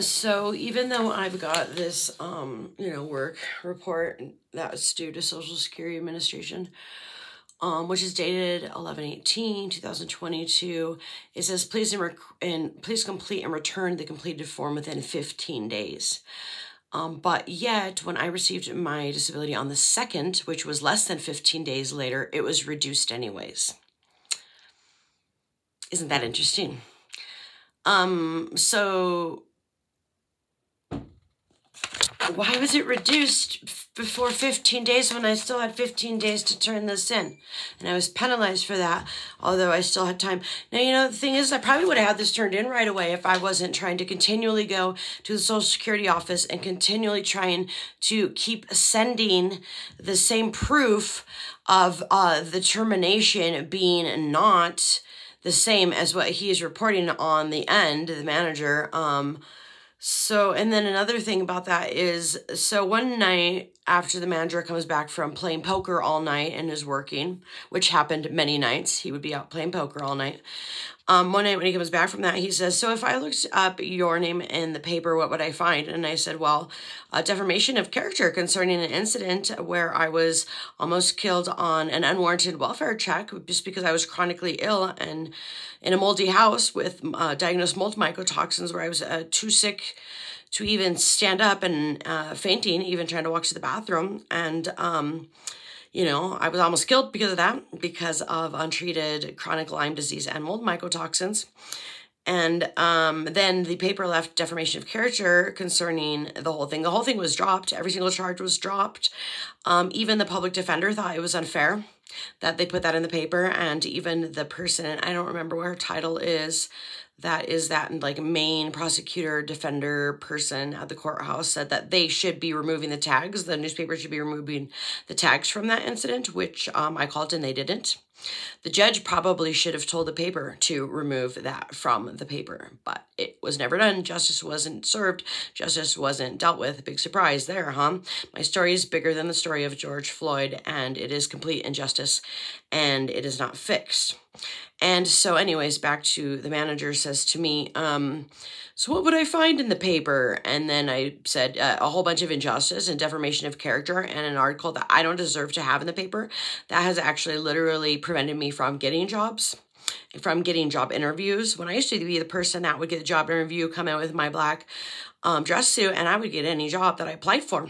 so even though I've got this, um, you know, work report that was due to Social Security Administration, um, which is dated 11-18, 2022, it says please and, and please complete and return the completed form within 15 days. Um, but yet, when I received my disability on the 2nd, which was less than 15 days later, it was reduced anyways. Isn't that interesting? Um, so why was it reduced before 15 days when I still had 15 days to turn this in? And I was penalized for that, although I still had time. Now, you know, the thing is, I probably would have had this turned in right away if I wasn't trying to continually go to the Social Security office and continually trying to keep sending the same proof of uh, the termination being not the same as what he is reporting on the end, the manager. Um, so, and then another thing about that is, so one night after the manager comes back from playing poker all night and is working, which happened many nights, he would be out playing poker all night. Um, one night when he comes back from that, he says, so if I looked up your name in the paper, what would I find? And I said, well, a defamation of character concerning an incident where I was almost killed on an unwarranted welfare check just because I was chronically ill and in a moldy house with uh, diagnosed mold mycotoxins where I was uh, too sick to even stand up and uh, fainting, even trying to walk to the bathroom. And, um, you know, I was almost killed because of that, because of untreated chronic Lyme disease and mold mycotoxins. And um, then the paper left defamation of character concerning the whole thing. The whole thing was dropped. Every single charge was dropped. Um, even the public defender thought it was unfair that they put that in the paper. And even the person, I don't remember what her title is, that is that like main prosecutor defender person at the courthouse said that they should be removing the tags the newspaper should be removing the tags from that incident which um, i called and they didn't. The judge probably should have told the paper to remove that from the paper but it was never done. Justice wasn't served. Justice wasn't dealt with. Big surprise there huh? My story is bigger than the story of george floyd and it is complete injustice and it is not fixed and so, anyways, back to the manager says to me, um, so what would I find in the paper? And then I said uh, a whole bunch of injustice and defamation of character and an article that I don't deserve to have in the paper that has actually literally prevented me from getting jobs from getting job interviews. When I used to be the person that would get a job interview, come in with my black um, dress suit, and I would get any job that I applied for.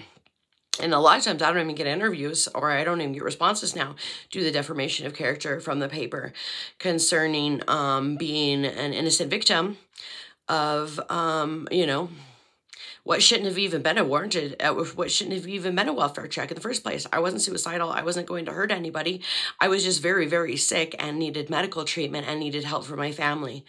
And a lot of times I don't even get interviews or I don't even get responses now to the defamation of character from the paper concerning um, being an innocent victim of, um, you know, what shouldn't have even been a warranted, uh, what shouldn't have even been a welfare check in the first place. I wasn't suicidal. I wasn't going to hurt anybody. I was just very, very sick and needed medical treatment and needed help for my family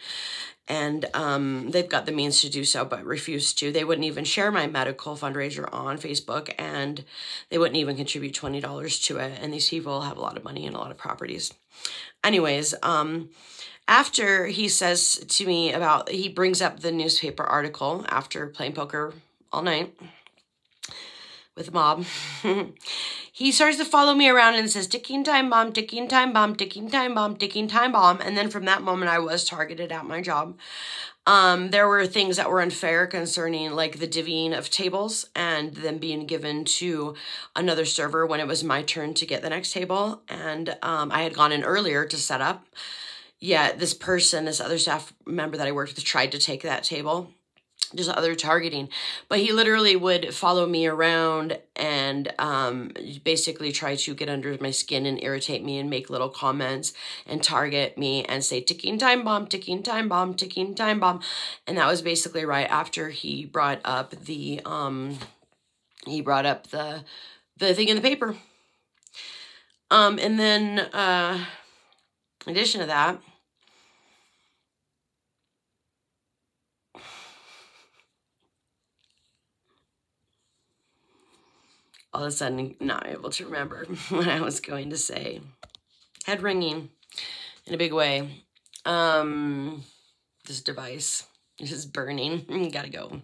and um, they've got the means to do so but refuse to. They wouldn't even share my medical fundraiser on Facebook and they wouldn't even contribute $20 to it. And these people have a lot of money and a lot of properties. Anyways, um, after he says to me about, he brings up the newspaper article after playing poker all night with mob. he starts to follow me around and says, ticking time bomb, ticking time bomb, ticking time bomb, ticking time bomb. And then from that moment, I was targeted at my job. Um, there were things that were unfair concerning like the divvying of tables and them being given to another server when it was my turn to get the next table. And um, I had gone in earlier to set up. Yet this person, this other staff member that I worked with tried to take that table just other targeting. But he literally would follow me around and um, basically try to get under my skin and irritate me and make little comments and target me and say ticking time bomb ticking time bomb ticking time bomb. And that was basically right after he brought up the um he brought up the the thing in the paper. Um and then uh in addition to that all of a sudden not able to remember what I was going to say. Head ringing in a big way. Um, this device is burning. Gotta go.